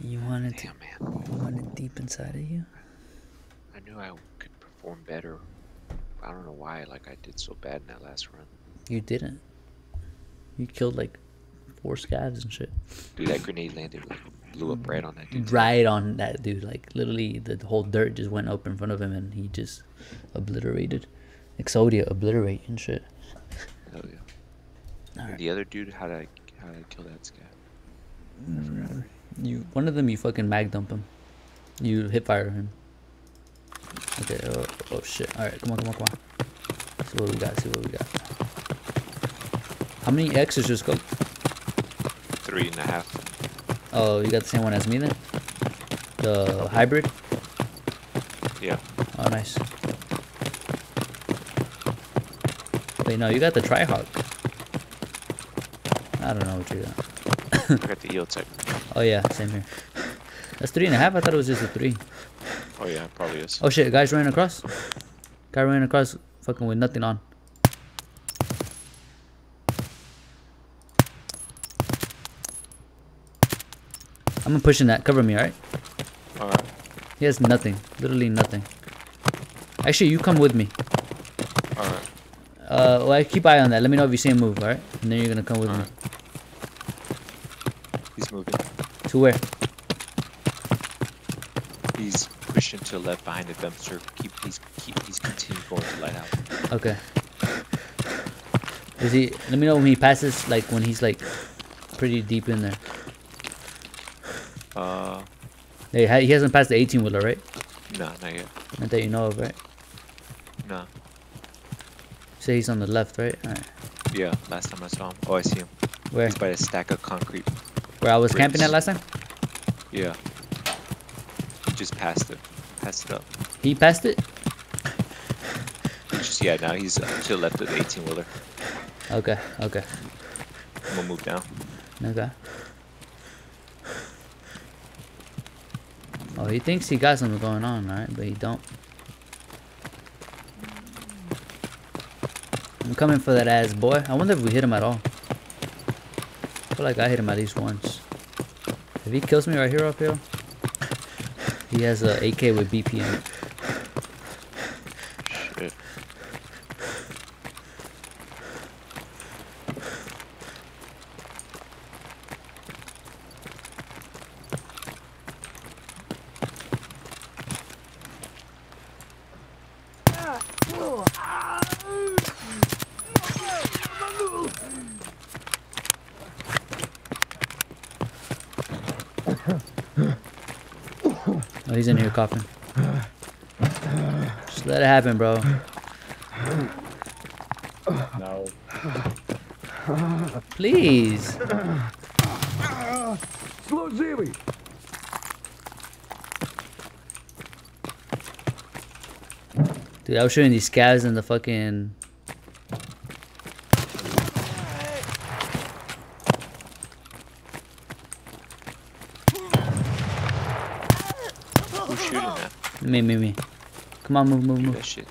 You wanted to, Damn, man. you wanted deep inside of you. I knew I could perform better. I don't know why. Like I did so bad in that last run. You didn't. You killed like four scavs and shit. Dude, that grenade landed like blew up right on that dude. Right on that dude. Like literally, the whole dirt just went up in front of him, and he just obliterated. Exodia obliterate and shit. Hell yeah. The other dude, how did I how did I kill that scav? I mm. forgot. You one of them you fucking mag dump him. You hit fire him. Okay. Oh, oh shit. All right. Come on. Come on. Come on. See what we got. See what we got. How many X's just go? Three and a half. Oh, you got the same one as me then. The hybrid. Yeah. Oh, nice. Wait, no, you got the Trihawk. I don't know what you got. I got the eel type. Oh yeah, same here. That's three and a half. I thought it was just a three. Oh yeah, probably is. Oh shit, guys running across. Guy running across, fucking with nothing on. I'm gonna pushing that. Cover me, alright? Alright. He has nothing. Literally nothing. Actually, you come with me. Alright. Uh, well, keep eye on that. Let me know if you see him move, alright? And then you're gonna come with me. Alright. He's moving. To where? He's pushing to the left behind the dumpster. Keep he's keep he's continuing going to lighthouse. Okay. Is he? Let me know when he passes. Like when he's like pretty deep in there. Uh Hey, he hasn't passed the 18 wheeler, right? no, not yet. Not that you know of, right? No. Say he's on the left, right? Alright. Yeah, last time I saw him. Oh I see him. Where? He's by a stack of concrete. Where I was camping at last time? Yeah. He just passed it. Passed it up. He passed it? Just yeah, now he's uh, to the left of the eighteen wheeler. Okay, okay, I'm gonna move down. okay. Oh, he thinks he got something going on, alright? But he don't. I'm coming for that ass boy. I wonder if we hit him at all. I feel like I hit him at least once. If he kills me right here up here, he has a AK with BP in it. Shit. Oh, he's in here coughing. Just let it happen, bro. No. Please. Slow Dude, I was shooting these scavs in the fucking Me, me, me. Come on, move, move, move. that shit.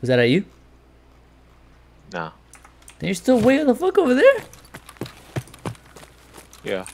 Was that at you? Nah. Then you're still way the fuck over there? Yeah.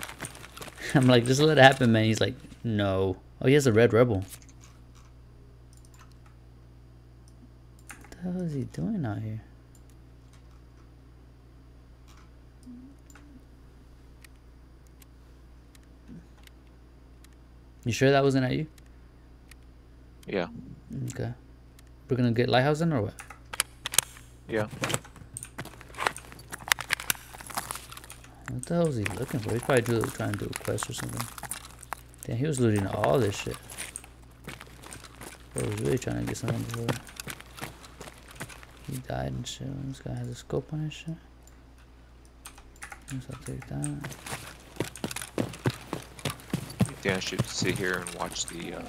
I'm like, just let it happen, man. He's like, no. Oh, he has a red rebel. What the hell is he doing out here? You sure that wasn't at you? Yeah. Okay. We're gonna get lighthouse in or what? Yeah. What the hell was he looking for? He probably do, trying to do a quest or something. Damn, he was looting all this shit. Bro was really trying to get something before. He died and shit. This guy has a scope on his shit. Guess I'll take that. Dan should sit here and watch the. Uh,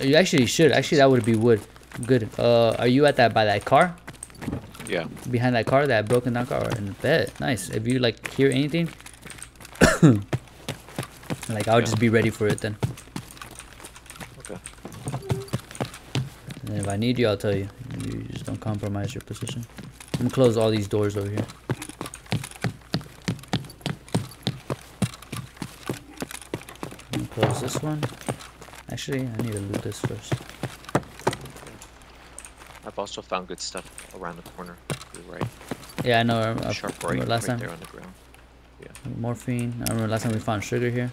You actually should. Actually, that would be wood. Good. Uh, are you at that by that car? yeah. Behind that car, that broken down car? In the bed. Nice. If you like hear anything, like I'll Yeah. just be ready for it then. Okay. And then if I need you, I'll tell you. You just don't compromise your position. I'm gonna close all these doors over here. Close this one. Actually, I need to loot this first. I've also found good stuff around the corner. to the right. Yeah, I know. I, I Sharp remember right, last right time there on the ground. morphine. I remember last time we found sugar here.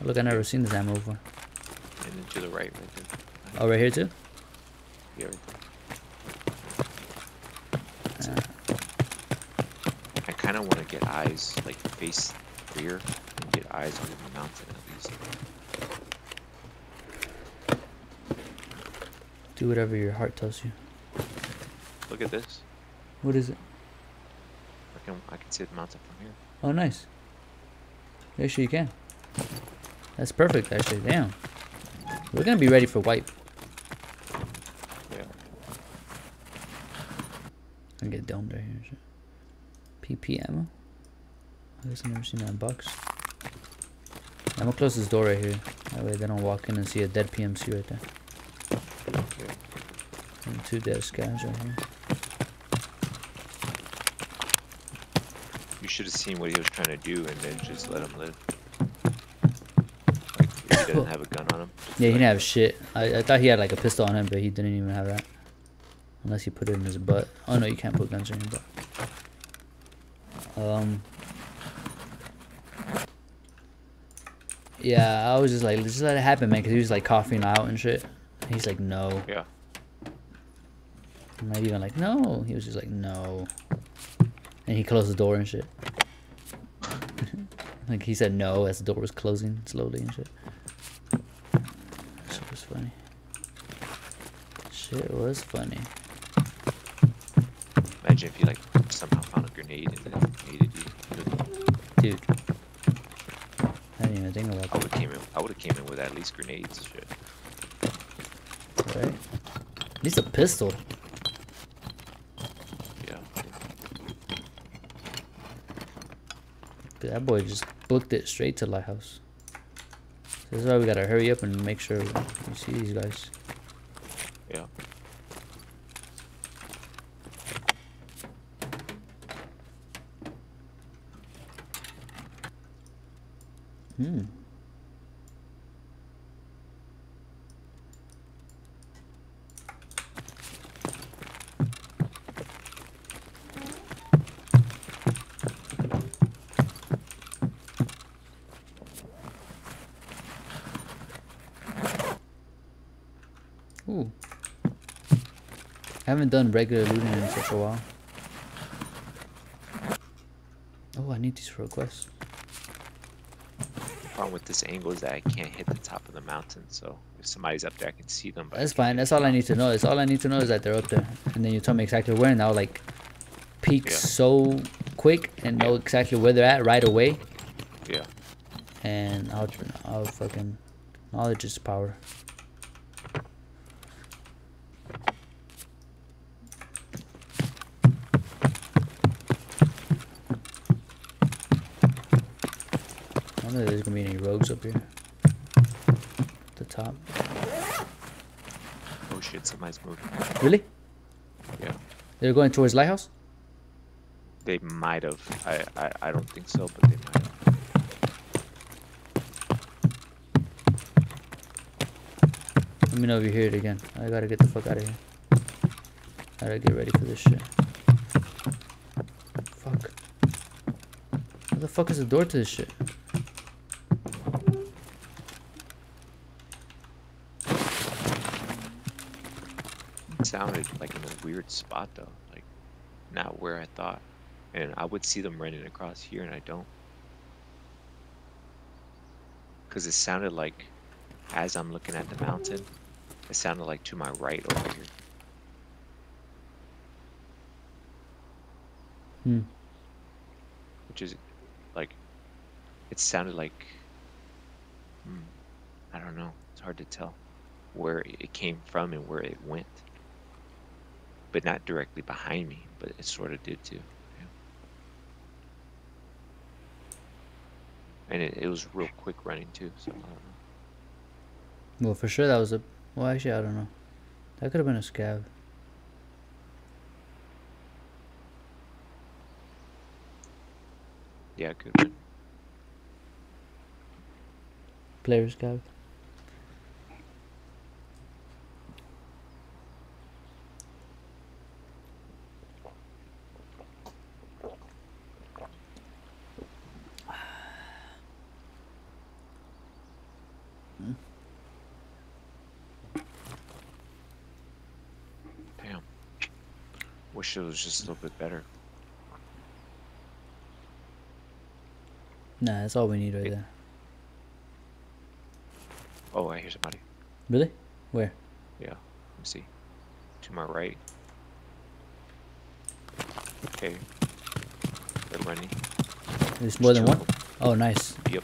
Oh, look, I never seen this ammo before. And then to the right, right there. Oh, right here too. Yeah, right there. Uh, I kind of want to get eyes, like face rear, and get eyes on the mountain at least. Do whatever your heart tells you. Look at this. What is it? I can I can see the mountain from here. Oh, nice. Actually, you can. That's perfect, actually. Damn. We're gonna be ready for wipe. Yeah. I get domed right here. and shit. PP ammo. I guess I've never seen that in box. I'm gonna close this door right here. That way they don't walk in and see a dead PMC right there. And two dead scavs right here. You should have seen what he was trying to do and then just let him live. Like, he didn't have a gun on him. Yeah, he didn't have shit. I, I thought he had like a pistol on him, but he didn't even have that. Unless he put it in his butt. Oh no, you can't put guns in your butt. Um. Yeah, I was just like, let's just let it happen, man, because he was like coughing out and shit. And he's like, no. Yeah. I'm not even like, no. He was just like, no. And he closed the door and shit. like he said no as the door was closing slowly and shit. Shit was funny. Shit was funny. Imagine if you like somehow found a grenade and then hated you. Dude. I didn't even think I about would have came in. I would have came in with at least grenades. And shit. that, right? At least a pistol. Yeah. That boy just booked it straight to Lighthouse. This is why we gotta hurry up and make sure we see these guys. Yeah. Hmm. Ooh. I haven't done regular looting in such a while. Oh, I need these for a quest. The problem with this angle is that I can't hit the top of the mountain. So if somebody's up there, I can see them. But That's fine. That's all I need to know. That's all I need to know is that they're up there, and then you tell me exactly where, and I'll like peek Yeah. so quick and know exactly where they're at right away, Yeah. and I'll I'll fucking knowledge is power. I don't know if there's gonna be any rogues up here. The top. Oh shit! Somebody's moving. Really? Yeah. They're going towards lighthouse. They might have. I, I I don't think so, but they might have. Let me know if you hear it again. I gotta get the fuck out of here. I gotta get ready for this shit. Fuck. Where the fuck is the door to this shit? Sounded like in a weird spot though, like not where I thought. And I would see them running across here, and I don't. Because it sounded like, as I'm looking at the mountain, it sounded like to my right over here. Hmm. Which is, like, it sounded like, hmm, I don't know. It's hard to tell where it came from and where it went but not directly behind me, but it sort of did too. Yeah. And it, it was real quick running too, so I don't know. Well, for sure that was a. Well, actually, I don't know. That could have been a scav. Yeah, good. one. players, Gav. Damn. Wish it was just a little bit better. Nah, that's all we need right It- there. Oh, I hear somebody. Really? Where? Yeah. Let me see. To my right. Okay. They're running. There's more There's than one? Oh, nice. Yep.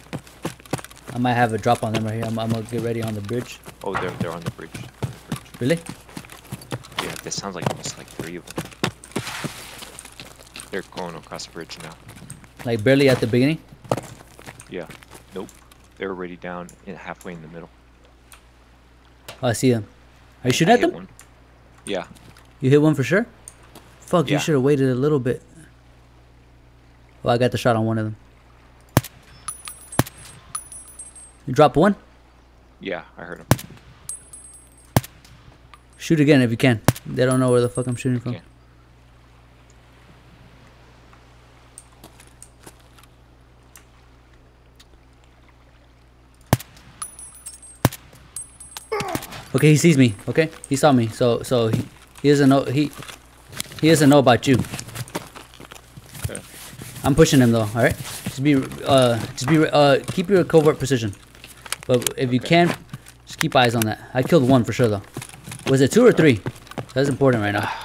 I might have a drop on them right here. I'm, I'm gonna get ready on the bridge. Oh, they're they're on the bridge. On the bridge. Really? Yeah, this sounds like almost like three of them. They're going across the bridge now. Like barely at the beginning? Yeah. Nope. They're already down in halfway in the middle. Oh, I see them. Are you shooting I at hit them? one. Yeah. You hit one for sure? Fuck, you should have waited a little bit. Well, I got the shot on one of them. You drop one? Yeah, I heard him. Shoot again if you can. They don't know where the fuck I'm shooting from. Okay. Okay, he sees me. Okay, he saw me. So, so he, he doesn't know he he doesn't know about you. Okay. I'm pushing him though. All right, just be uh just be uh keep your covert precision, But if you can, just keep eyes on that. I killed one for sure though. Was it two or three? That's important right now.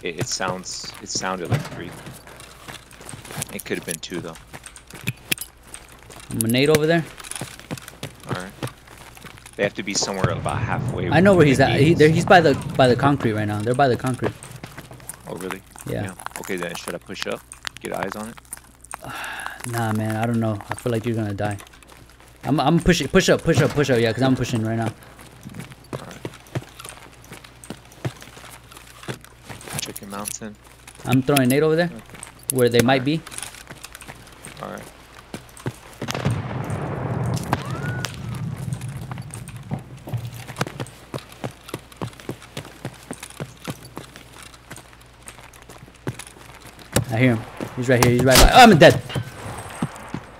It, it sounds. It sounded like three. It could have been two though. I'm a nade over there. All right. They have to be somewhere about halfway. I know where he's at. He, there, he's by the by the concrete right now. They're by the concrete. Oh really? Yeah. Okay then, should I push up? Get eyes on it. Nah, man, I don't know. I feel like you're gonna die. I'm I'm pushing, push up, push up, push up. Yeah, cause I'm pushing right now. All right. Chicken Mountain. I'm throwing nade over there, where they might be. All right. I hear him. He's right here. He's right. By. Oh, I'm dead.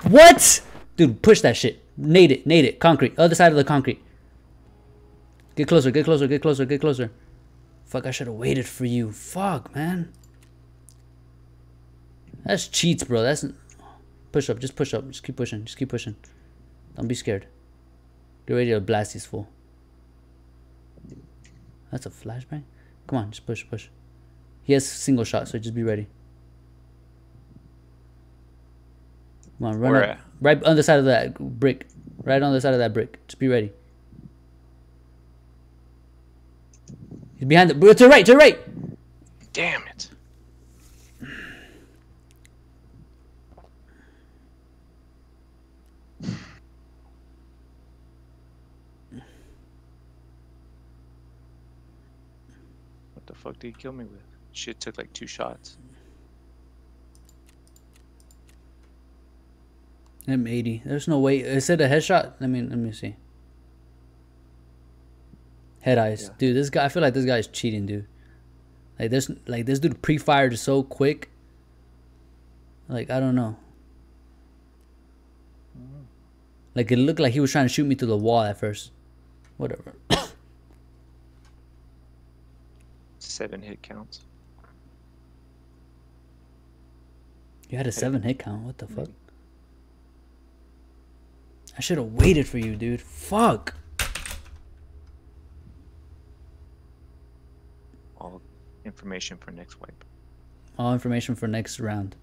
What? Dude, push that shit. Nade it. Nade it. Concrete. Other side of the concrete. Get closer. Get closer. Get closer. Get closer. Fuck, I should have waited for you. Fuck, man. That's cheats, bro. That's push up. Just push up. Just keep pushing. Just keep pushing. Don't be scared. Get ready to blast these fool. That's a flashbang. Come on, just push, push. He has single shot, so just be ready. Come on, run Where up. at? Right on the side of that brick. Right on the side of that brick. Just be ready. He's behind the. To the right, to the right! Damn it. What the fuck did he kill me with? Shit took like two shots. M80. There's no way. Is it a headshot? Let me let me see. Head eyes, Yeah. dude. This guy. I feel like this guy's cheating, dude. Like this, like this dude pre-fired so quick. Like I don't know. Like it looked like he was trying to shoot me through the wall at first. Whatever. Seven hit counts. You had a seven hit count. What the fuck? I should have waited for you, dude. Fuck. All information for next wipe. All information for next round.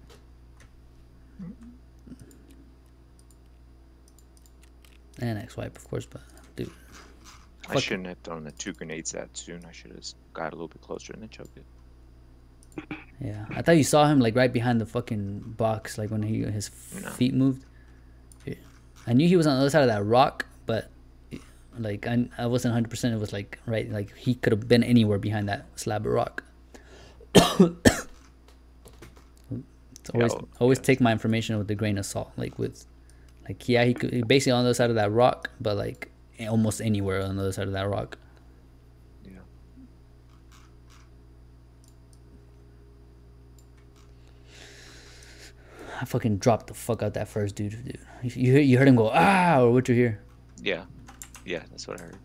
And next wipe, of course, but dude. I shouldn't have thrown the two grenades that soon. I should have got a little bit closer and then choked it. Yeah, I thought you saw him like right behind the fucking box, like when he his No. feet moved. Yeah. I knew he was on the other side of that rock, but like I, I wasn't hundred percent. It was like right, like he could have been anywhere behind that slab of rock. Always oh, always yeah. take my information with a grain of salt, like with Like yeah, he could basically on the other side of that rock, but like almost anywhere on the other side of that rock. Yeah. I fucking dropped the fuck out that first dude, dude. You you, heard- him go ah, or what you hear? Yeah. Yeah, that's what I heard.